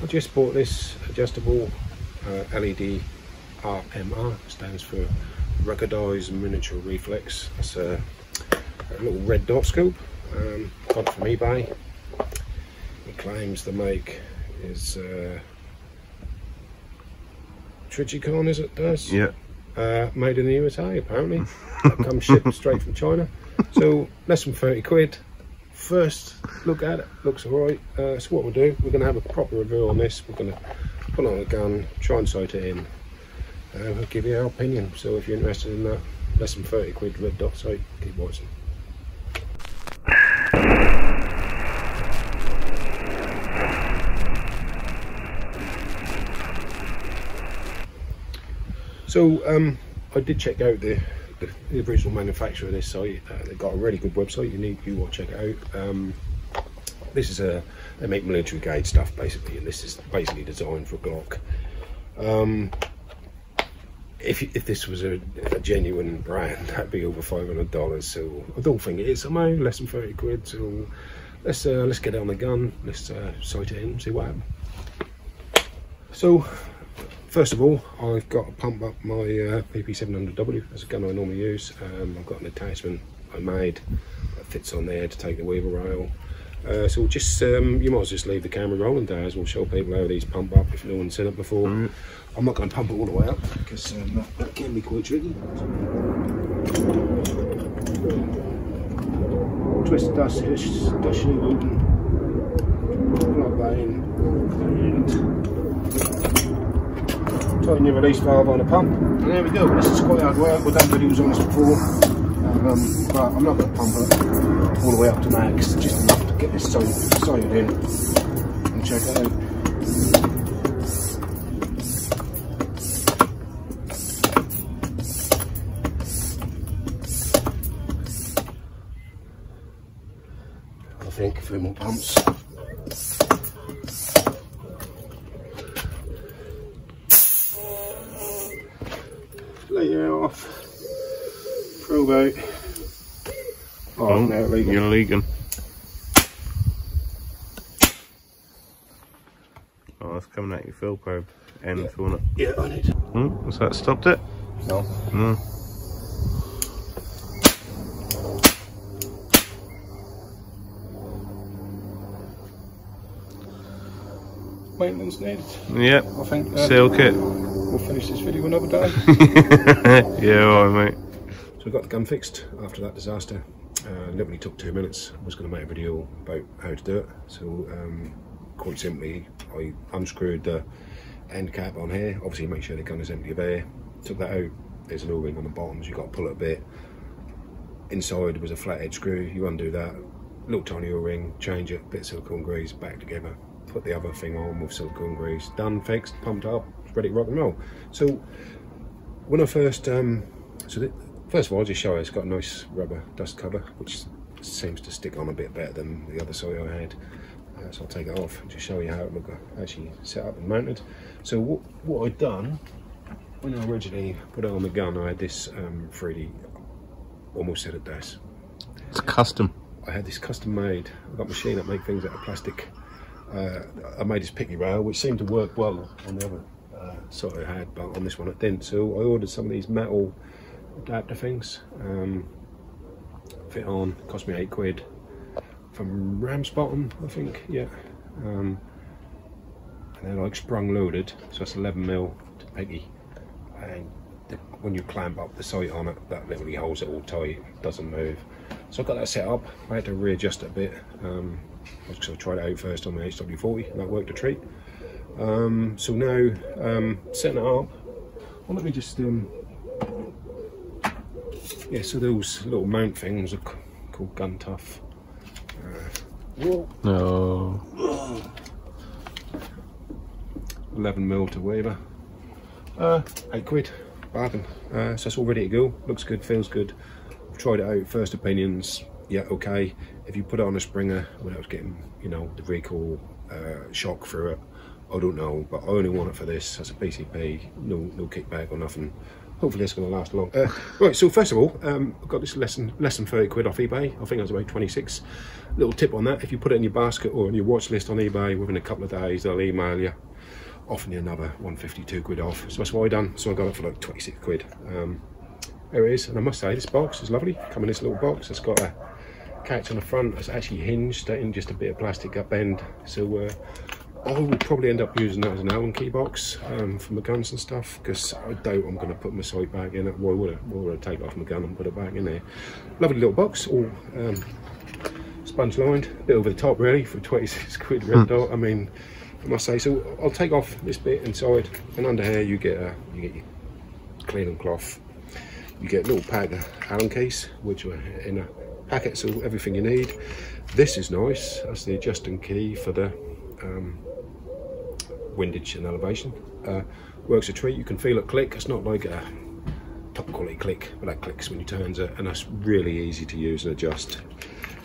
I just bought this adjustable uh, LED RMR, stands for Ruggedized Miniature Reflex. It's a, a little red dot scope, um, got it from eBay. It claims the make is uh, Trijicon, is it does? Yeah. Uh, made in the USA apparently. comes shipped straight from China. So less than 30 quid. First look at it, looks alright. Uh, so what we'll do, we're going to have a proper review on this. We're going to put on a gun, try and sight it in. And we'll give you our opinion. So if you're interested in that, less than 30 quid red dot sight, keep watching. So um, I did check out the, the, original manufacturer of this site. Uh, they've got a really good website. You need you want to check it out. Um, this is a they make military grade stuff basically, and this is basically designed for Glock. Um, if if this was a, a, genuine brand, that'd be over five hundred dollars. So I don't think it is. I'm only less than thirty quid. So let's uh, let's get on the gun. Let's uh, sight it in, see what happens. So First of all, I've got to pump up my uh, PP700W. That's a gun I normally use. Um, I've got an attachment I made that fits on there to take the weaver rail. Uh, so just um, you might as well just leave the camera rolling, Daz. We'll show people how these pump up if no one's seen it before. Mm. I'm not going to pump it all the way up because um, that, that, can be quite tricky. Twist dust, dust shoe open, plug that in, and tighten your release valve on the pump. And there we go. This is quite hard work. We've done videos on this before. Um, but I'm not going to pump it all the way up to max. Just enough to get this sighted in and check it out. I think a few more pumps. layer off. Probe out. Oh, oh no, leaking. You're leaking. Oh, that's coming out your fill probe end, yeah. it? Yeah, I need to. Hmm? Has that stopped it? No. No. Maintenance needed. Yep. I think. Uh, Seal kit we'll finish this video another day. yeah, alright mate. So we got the gun fixed after that disaster. Uh, literally took two minutes. I was going to make a video about how to do it. So um, quite simply, I unscrewed the end cap on here. Obviously make sure the gun is empty of air. Took that out. There's an O-ring on the bottom, so you've got to pull it a bit. Inside was a flathead screw. You undo that. Little tiny O-ring, change it, bit of silicone grease, back together. Put the other thing on with silicone grease. Done, fixed, pumped up, ready to rock and roll. So when I first, um, so first of all, I'll just show you, it's got a nice rubber dust cover, which seems to stick on a bit better than the other side I had. Uh, so I'll take it off and just show you how it looked actually set up and mounted. So what, what I'd done, when I originally put it on the gun, I had this um, 3D, almost said it does. It's custom. I had this custom made. I've got a machine that make things out of plastic. Uh, I made this picky rail, which seemed to work well on the other uh, sort of had, but on this one it didn't. So I ordered some of these metal adapter things. Um, fit on, cost me eight quid from Ramsbottom, I think. Yeah, um, and they're like sprung loaded, so it's 11 mil to Peggy. And the, when you clamp up the sight on it, that literally holds it all tight, doesn't move. So I got that set up. I had to readjust it a bit. Um, I tried it out first on the HW40, and that worked a treat. Um, so now, um, setting it up, well, let me just, um, yeah, so those little mount things are called gun tough. Uh, no. 11 mil to Weaver. Uh, 8 quid, bargain. Uh, so it's all ready to go. Looks good, feels good. I've tried it out, first opinions, yeah, okay. If you put it on a Springer without getting, you know, the recoil uh, shock through it, I don't know, but I only want it for this as a PCP, no no kickback or nothing. Hopefully it's going to last long. Uh, right, so first of all, um, I've got this lesson, less than 30 quid off eBay. I think it was about 26. Little tip on that, if you put it in your basket or on your watch list on eBay, within a couple of days, they'll email you, offering you another 152 quid off. So that's what I done. So I got it for like 26 quid. Um, there it is, and I must say, this box is lovely. Come in this little box. It's got a catch on the front. It's actually hinged, in just a bit of plastic up end. So uh, I will probably end up using that as an Allen key box um, for my guns and stuff because I doubt I'm going to put my sight back in it. Why would I? Why would I take off my gun and put it back in there? Lovely little box, all um, sponge lined, a bit over the top really for 26 quid red hmm. dot. I mean, I must say. So I'll take off this bit inside, and under here you get a you get your cleaning cloth. You get a little pack of Allen keys, which are in a packet, so everything you need. This is nice. That's the adjusting key for the um, windage and elevation. Uh, works a treat, you can feel it click, it's not like a top quality click, but that clicks when you turn it, and that's really easy to use and adjust.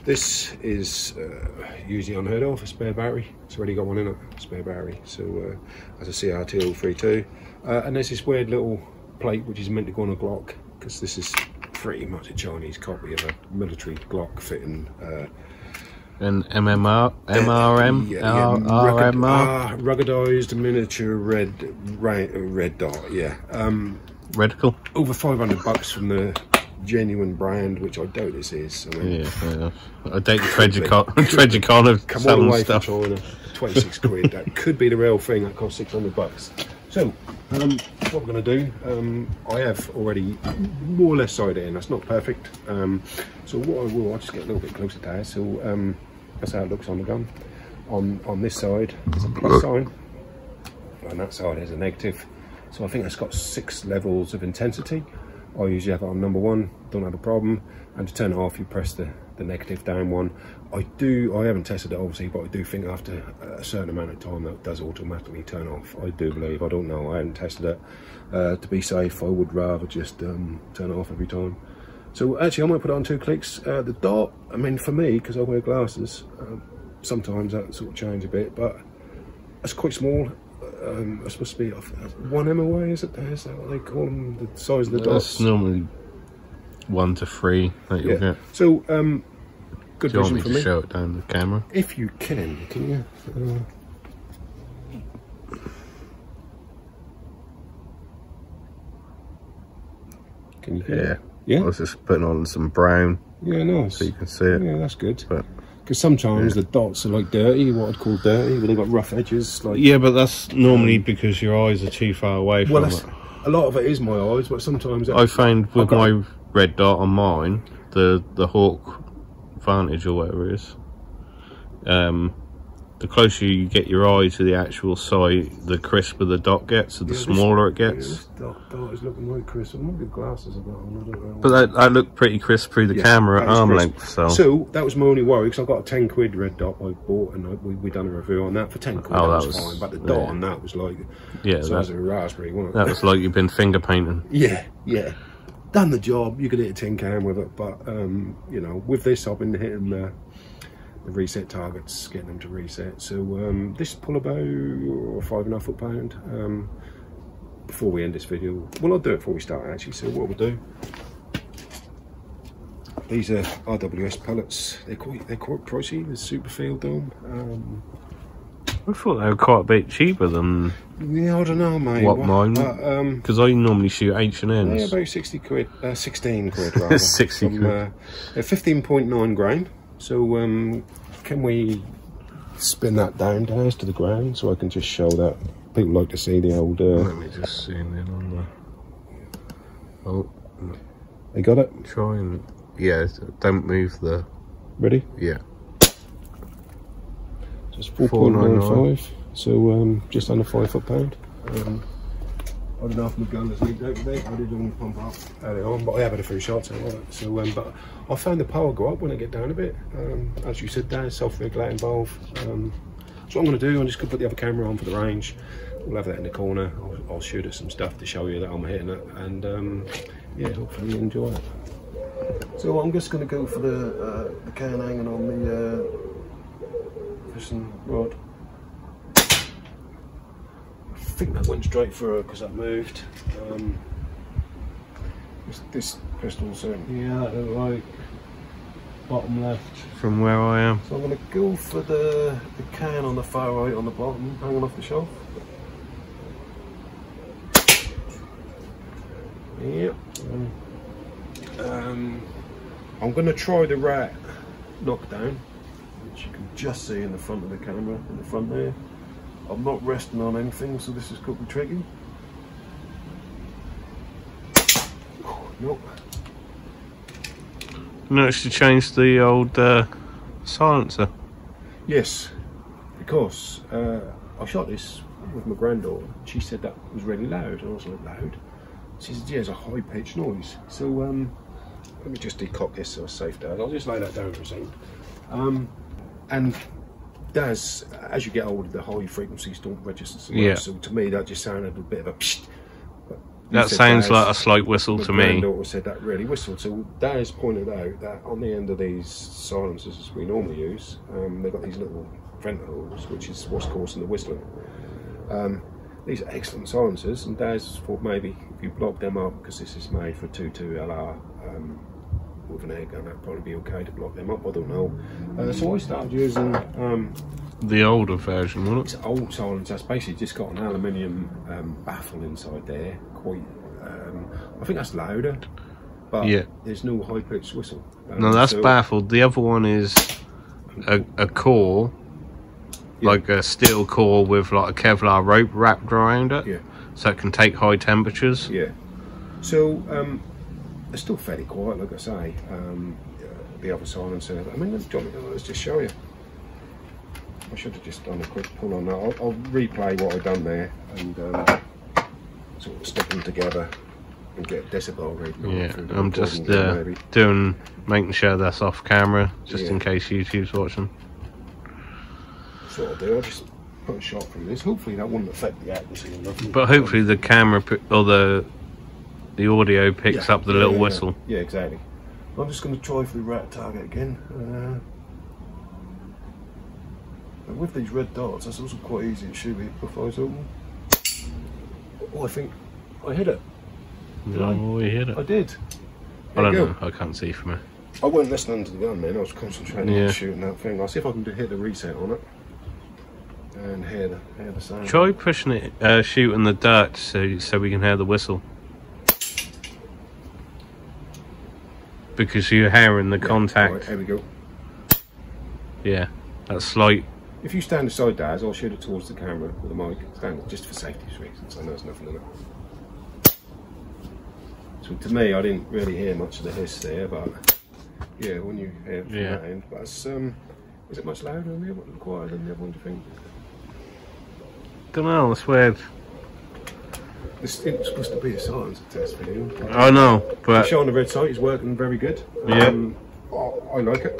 This is uh, usually unheard of, a spare battery. It's already got one in it, spare battery. So uh, as a CR2032. Uh, and there's this weird little plate which is meant to go on a Glock, because this is pretty much a Chinese copy of a military Glock fitting uh, and MMR, MRM, yeah, yeah, rugged, uh, ruggedized miniature red, red, red dot. Yeah. Um, Reticle. Over five hundred bucks from the genuine brand, which I doubt this is. I mean, yeah, I doubt Trijicon, Trijicon have come all the way stuff. from China. Twenty six quid. That could be the real thing. That cost six hundred bucks. So, um, what we're going to do, um, I have already more or less sighted in. That's not perfect. Um, so what I will, I'll just get a little bit closer to that. So um, that's how it looks on the gun. On on this side, there's a plus sign. On that side, there's a negative. So I think it's got six levels of intensity. I usually have it on number one, don't have a problem. And to turn it off, you press the, the negative down one. I do, I haven't tested it obviously, but I do think after a certain amount of time that does automatically turn off. I do believe, I don't know, I haven't tested it. Uh, to be safe, I would rather just um, turn it off every time. So actually I might put it on two clicks. Uh, the dot, I mean for me, because I wear glasses, uh, sometimes that sort of change a bit, but it's quite small um, it's supposed to be one MOA, is it? Is that what they call them? The size of the dots? That's normally one to three that you'll yeah. get. So, um, good Do you vision want me for to me. show it down the camera? If you can, can you? Uh, can you Yeah. Yeah. I was just putting on some brown. Yeah, nice. So you can see it. Yeah, that's good. But because sometimes yeah. the dots are like dirty, what I'd call dirty, but they've got rough edges. Like yeah, but that's normally um, because your eyes are too far away well, from it. A lot of it is my eyes, but sometimes I find with my red dot on mine, the the Hawke Vantage or whatever it is, um, the closer you get your eye to the actual sight, the crisper the dot gets, the yeah, smaller it gets. Yeah, this dot, dot is looking like crisp. I'm not glasses about on, I don't know. But that, that looked pretty crisp through the yeah, camera at arm crisp. length. So. so that was my only worry because I got a 10 quid red dot I bought and I, we, we done a review on that for 10 quid. Oh, that, that was, fine, but the dot on that was like yeah, size that, of a raspberry? That was like you've been finger painting. yeah, yeah. Done the job, you could hit a tin can with it, but um, you know, with this I've been hitting uh, the reset targets, getting them to reset. So um, this pull about five and a half foot pound. Um, before we end this video, well, I'll do it before we start actually. So what we'll do, these are RWS pellets. They're quite they're quite pricey. The Super Field Dome. Um, I thought they were quite a bit cheaper than. Yeah, I don't know, mate. What, what mine? Because uh, um, I normally shoot H and N's. Yeah, about sixty quid, uh, sixteen quid rather. sixty from, quid. Uh, fifteen point nine grain. So um, can we spin that down, Daz, to the ground so I can just show that? People like to see the old... Uh... Let me just zoom in on the... Oh. They got it? Try and... Yeah, don't move the... Ready? Yeah. Just 4.95, so um, just under 5 foot pound. Um, I don't know if my gun has leaked out today. I did only pump up early on, but I have had a few shots and all that. So, um, but I found the power go up when I get down a bit. Um, as you said there, self-regulating valve. Um, so what I'm going to do, I'm just going to put the other camera on for the range. We'll have that in the corner. I'll, I'll shoot at some stuff to show you that I'm hitting it. And um, yeah, hopefully you enjoy it. So I'm just going to go for the, uh, the can hanging on the uh, fishing rod think that went straight through because that moved. Um, This, this pistol's um, Yeah, that look like bottom left from where I am. So I'm going to go for the, the can on the far right on the bottom, hanging off the shelf. Yep. Um, I'm going to try the rat knockdown, which you can just see in the front of the camera, in the front there. I'm not resting on anything, so this is cookie tricky. Nope. Noticed you changed the old uh, silencer. Yes, because uh, I shot this with my granddaughter. She said that was really loud, and I was like, loud? She said, yeah, it's a high pitched noise. So um, let me just decock this so it's safe, Dad. I'll just lay that down for a second. Um, and Daz, as you get older, the high frequencies don't register so. Yeah. So to me, that just sounded a bit of a you That sounds like a slight whistle to me. granddaughter said that really whistled. So Daz pointed out that on the end of these silencers we normally use, um, they've got these little vent holes, which is what's causing the whistling. Um, these are excellent silencers, and Daz thought maybe if you block them up, because this is made for 2.2 LR um, with an air gun, that'd probably be okay to block them up. I don't know. Uh, so I started using um, The older version, wasn't it's old silence. That's basically just got an aluminium um, baffle inside there. Quite, um, I think that's louder, but Yeah. there's no high pitched whistle. Um, No, that's so- baffled. The other one is a, a core, Yeah. like a steel core with like a Kevlar rope wrapped around it, Yeah, so it can take high temperatures. yeah. So um, it's still fairly quiet, like I say. Um, uh, the other silencer. I mean, let's, do you want me to- let's just show you. I should have just done a quick pull on that. I'll, I'll replay what I've done there and um, sort of stick them together and get decibel reading. Yeah, I'm just uh, doing, making sure that's off camera, just Yeah. in case YouTube's watching. That's what I'll do. I'll just put a shot from this. Hopefully that wouldn't affect the accuracy or nothing. But hopefully the camera or the the audio picks Yeah, up the little yeah, whistle. Yeah, exactly. I'm just going to try for the rat target again. Uh, and with these red dots, that's also quite easy to shoot with both eyes open. Oh, I think I hit it. Did I? Oh, hit it. I did. I don't know. I can't see from here. I wasn't listening to the gun, man. I was concentrating Yeah. on shooting that thing. I'll see if I can do, hit the reset on it and hear the hear the sound. Try pushing it, uh, shooting the dirt so so we can hear the whistle. Because you're hearing the Yeah, contact. Right, here we go. Yeah, that slight. If you stand aside, Daz, I'll shoot it towards the camera with the mic. Stand just for safety reasons. I know there's nothing in it. So to me, I didn't really hear much of the hiss there, but yeah, when you hear it from Yeah. that end, but it's, um, is it much louder than the other one? Quieter than the other one? Do you think? Don't know. That's weird. This it's supposed to be a science test video. I know, The but show on the red site is working very good. Yeah. Um, I, I like it.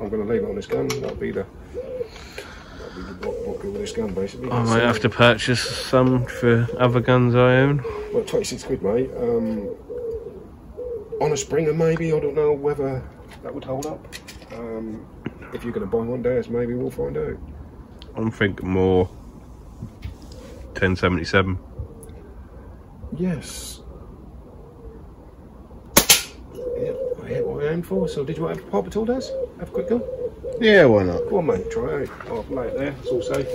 I'm going to leave it on this gun. That'll be the. That'll be the what, what go with this gun basically. I might have to purchase some for other guns I own. Well, 26 quid, mate. Um, on a Springer, maybe. I don't know whether that would hold up. Um, if you're going to buy one, Daz, maybe we'll find out. I'm thinking more 1077. Yes. Yeah, I hit what I aimed for. So, did you want to pop at all, Daz? Have a quick go? Yeah, why not? Go on, mate. Try it out. Oh, lay it there. It's all safe.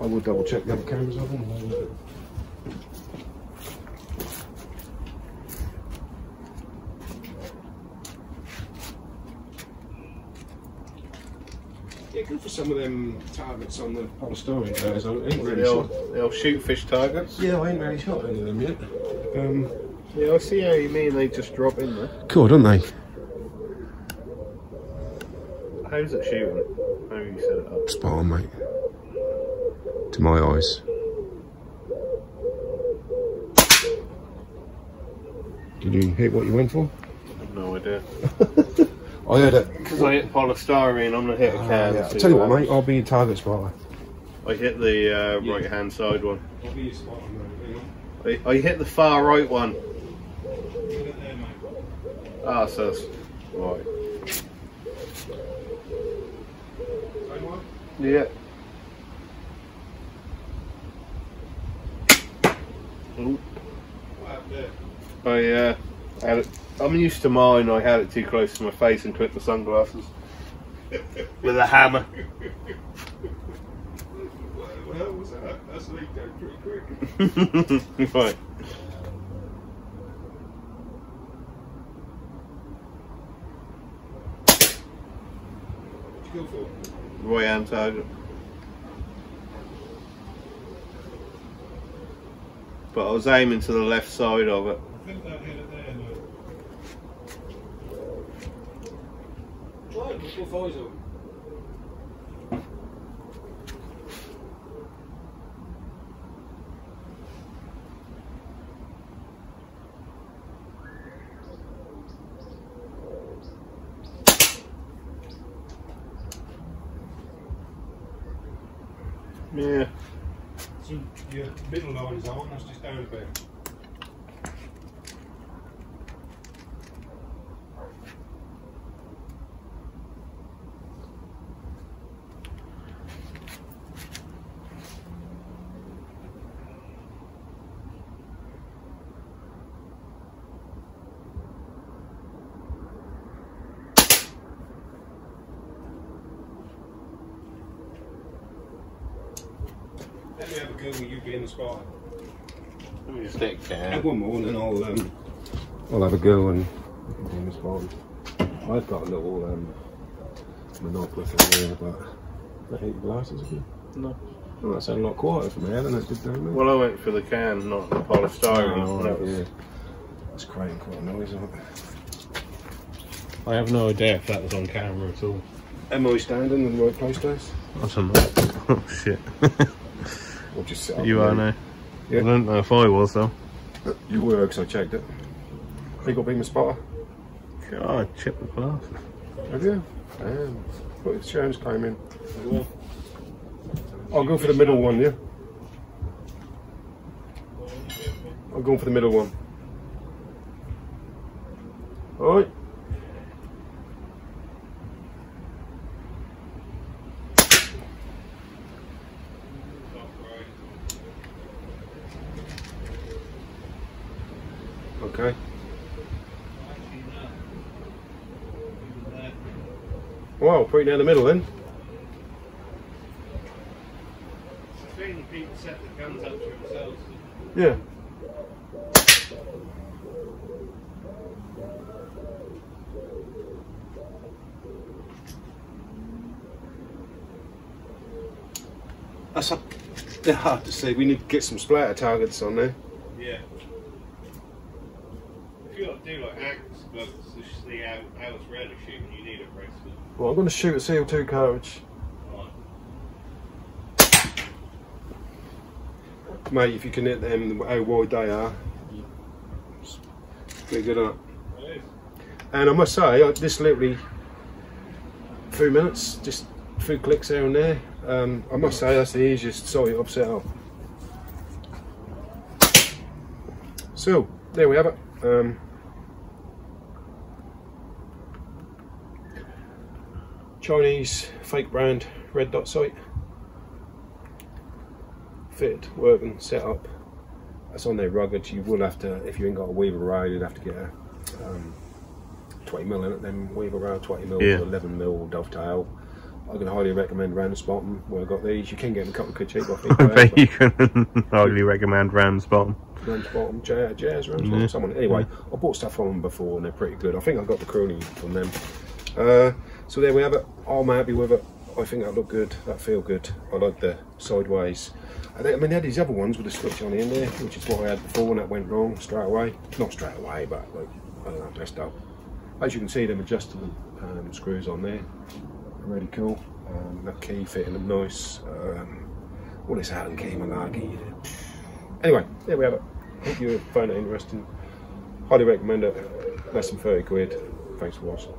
I will double check the other cameras of them. Yeah, good for some of them targets on the polystyrene guys. I ain't really The shot. old, the old shoot fish targets. Yeah, I ain't really shot any of them yet. Um, Yeah, I see how you mean they just drop in there. cool, don't they? How's it shooting? How you set it up? Spot on, mate. To my eyes. Did you hit what you went for? No idea. I heard it. Because I hit polystyrene, I'm gonna hit a Oh, can. yeah. I'll tell you what, what mate, I'll be your target spotter. I hit the uh, right hand side one. I'll be your spotter, mate. I, I hit the far right one. Ah, so that's right. Yeah. Ooh. I uh, I had it, I'm used to mine. I had it too close to my face and clipped the sunglasses with a hammer. Well, was that? That's leaked out pretty quick. right. What'd you go for? Roy hand target. But I was aiming to the left side of it. I think that hit it there, look. Try it before fires on. Yeah. So your middle line is on, that's just down a bit. Let me have a with you being the spot. Let me just take Have care. one more and then I'll um I'll have a go and you can do this one. I've got a little um monopoly thing here but I hate glasses again. No. Well, that sounded a lot quieter from here than it did down there. Well, I went for the can, not the polystyrene. Oh, That was- yeah. It's creating quite a noise, isn't it? I have no idea if that was on camera at all. Am I standing in the right place, Dave? I don't know. Oh shit. Or just sit you and are now. Yeah. I don't know if I was though. You were, because I checked it. You got beam a spotter? God, chip the glasses. Have you? Damn. But the Sharon's came in. I'll go for the middle one, yeah? I'm going for the middle one. Alright. Okay. Wow, pretty down the middle then. Yeah. That's a, they're hard to see. We need to get some splatter targets on there. Yeah. If you got to do like axe bugs to see how, how it's really shooting, you need a bracelet. Well, I'm going to shoot a CO2 cartridge. Mate, if you can hit them how wide they are, pretty good, it? And I must say, this literally, a few minutes, just a few clicks here and there. Um, I must say, that's the easiest I've set up. So, there we have it. Um, Chinese fake brand red dot sight. Fit, working, set up. That's on there rugged. You will have to, if you ain't got a weaver rail, you'd have to get a um, 20 mil in it, then weaver rail 20 mil, Yeah. 11 mil dovetail. I can highly recommend Ramsbottom where I got these. You can get them a couple of quid cheap, I think. I bet you can highly recommend Ram's bottom. Rams bottom, jazz, jazz Rams Yeah. someone. Anyway, I bought stuff from them before and they're pretty good. I think I got the chrony from them. Uh, so there we have it. I'm happy with it. I think that looked good. That feel good. I like the sideways. I, think, I mean, they had these other ones with a switch on the end there, which is what I had before, and that went wrong straight away. Not straight away, but like I don't know, messed up. As you can see, them adjustable um, screws on there. Really cool. Um, that key fitting them nice. Um, all this Allen key malarkey. Anyway, there we have it. Hope you found it interesting. Highly recommend it. Less than 30 quid. Thanks for watching.